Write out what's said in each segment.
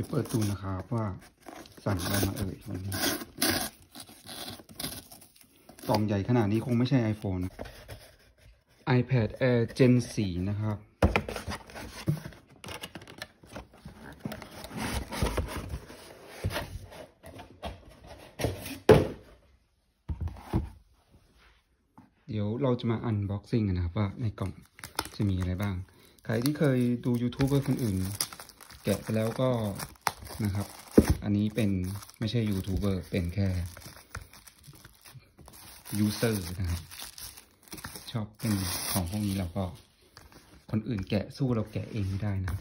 เดี๋ยวเปิดดูนะครับว่าสั่งอะไรมาเอ่ยวันนี้กล่องใหญ่ขนาดนี้คงไม่ใช่ iPhone iPad Air Gen 4 นะครับ เดี๋ยวเราจะมา unboxing กันนะครับว่าในกล่องจะมีอะไรบ้าง ใครที่เคยดูยูทูบเบอร์คนอื่นนะไปแล้วก็นะครับ อันนี้เป็นไม่ใช่ยูทูบเบอร์เป็นแค่ user นะครับชอบเป็นของพวกนี้เราก็ คนอื่นแกะสู้เราแกะเองไม่ได้นะ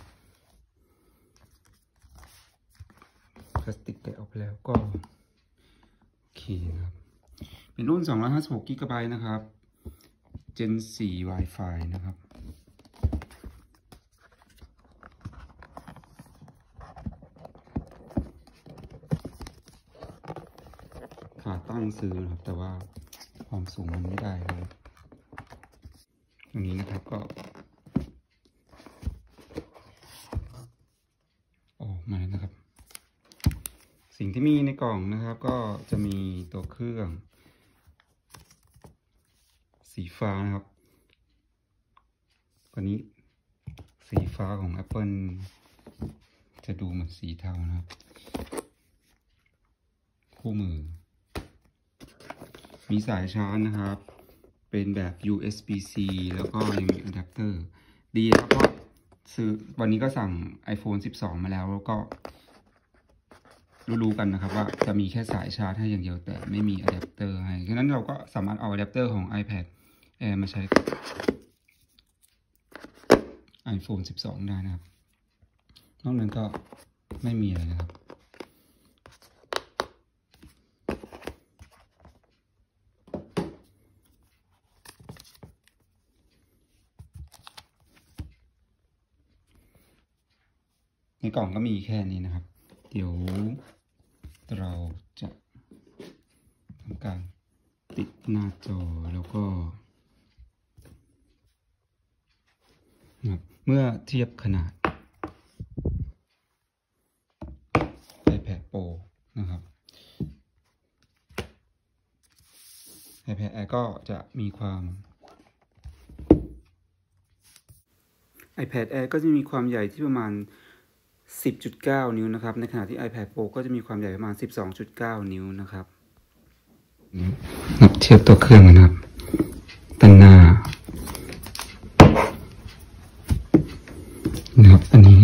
พลาสติกแกะออกไปแล้วก็โอเคครับ เป็นรุ่น 256 กิกะไบต์นะครับ Gen 4 Wi-Fi นะครับ ตั้งซื้อนะครับ แต่ว่าความสูงมันไม่ได้ครับตรงนี้นะครับก็ออกมาแล้วนะครับ สิ่งที่มีในกล่องนะครับ ก็จะมีตัวเครื่อง สีฟ้านะครับตัวนี้สีฟ้าของ Apple จะดูเหมือนสีเทานะครับ คู่มือ มีสายชาร์จนะครับ เป็นแบบ USB-C แล้วก็ยังมีอะแดปเตอร์ ดีครับเพราะซื้อวันนี้ก็สั่ง iPhone 12 มาแล้วแล้วก็ รู้ๆกันนะครับว่าจะมีแค่สายชาร์จให้อย่างเดียวแต่ไม่มีอะแดปเตอร์ให้ฉะนั้นเราก็สามารถเอาอะแดปเตอร์ของ iPad Air มาใช้ iPhone 12 ได้นะครับ นอกนั้นก็ไม่มีอะไรนะครับ ในกล่องก็มีแค่นี้นะครับ เดี๋ยวเราจะทำการติดหน้าจอแล้วก็นะเมื่อเทียบขนาด iPad Pro นะครับ iPad Air ก็จะมีความ iPad Air ก็จะมีความใหญ่ที่ประมาณ 10.9 นิ้วนะครับ ในขณะที่ iPad Pro ก็จะมีความใหญ่ประมาณ 12.9 นิ้วนะครับนับเทียบตัวเครื่องนะครับด้านหน้านะครับ อันนี้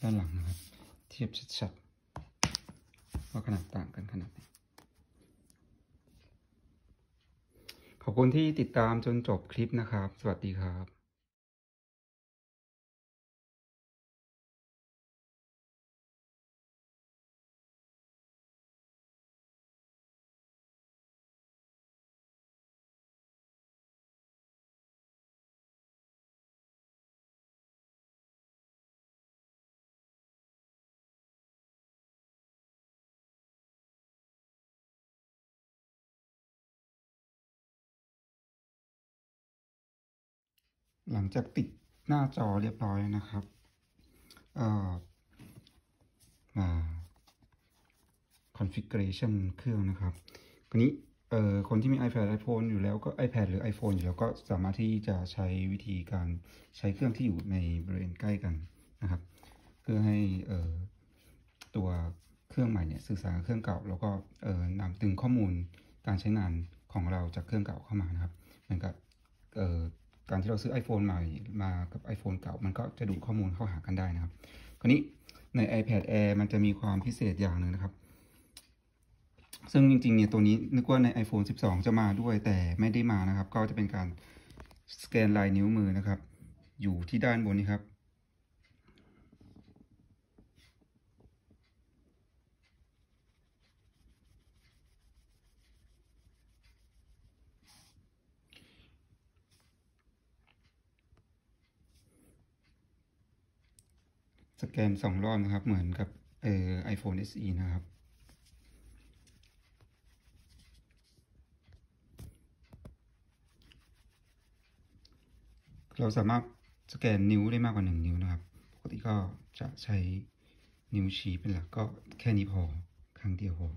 ด้านหลังนะครับ เทียบชัดๆว่าขนาดต่างกันขนาดไหนขอบคุณที่ติดตามจนจบคลิปนะครับ สวัสดีครับ หลังจากติดหน้าจอเรียบร้อยนะครับเอ่อมา configuration เครื่องนะครับคราวนี้เอ่อคนที่มี iPad iPhone อยู่แล้วก็ iPad หรือ iPhone อยู่แล้วก็สามารถที่จะใช้วิธีการใช้เครื่องที่อยู่ในบริเวณใกล้กันนะครับ เพื่อให้เอ่อตัวเครื่องใหม่เนี่ยสื่อสารกับเครื่องเก่า แล้วก็เอ่อนำดึงข้อมูลการใช้งานของเราจากเครื่องเก่าเข้ามานะครับเหมือนกับเอ่อ การที่เราซื้อ iPhone ใหม่มากับ iPhone เก่า มันก็จะดูดข้อมูลเข้าหากันได้นะครับ คราวนี้ใน iPad Air มันจะมีความพิเศษอย่างหนึ่งนะครับ ซึ่งจริงๆเนี่ยตัวนี้นึกว่าใน iPhone 12 จะมาด้วยแต่ไม่ได้มานะครับ ก็จะเป็นการสแกนลายนิ้วมือนะครับ อยู่ที่ด้านบนนี้ครับ สแกนสองรอบนะครับ เหมือนกับเอ่อ iPhone SE นะครับ เราสามารถสแกนนิ้วได้มากกว่าหนึ่งนิ้วนะครับ ปกติก็จะใช้นิ้วชี้เป็นหลักก็แค่นี้พอ ครั้งเดียวพอ